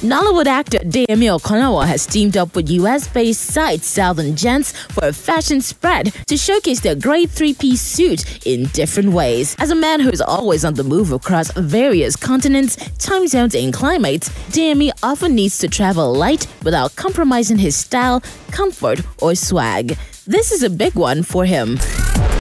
Nollywood actor Deyemi Okanlawon has teamed up with US-based site Southern Gents for a fashion spread to showcase their great three-piece suit in different ways. As a man who is always on the move across various continents, time zones, and climates, Dami often needs to travel light without compromising his style, comfort, or swag. This is a big one for him.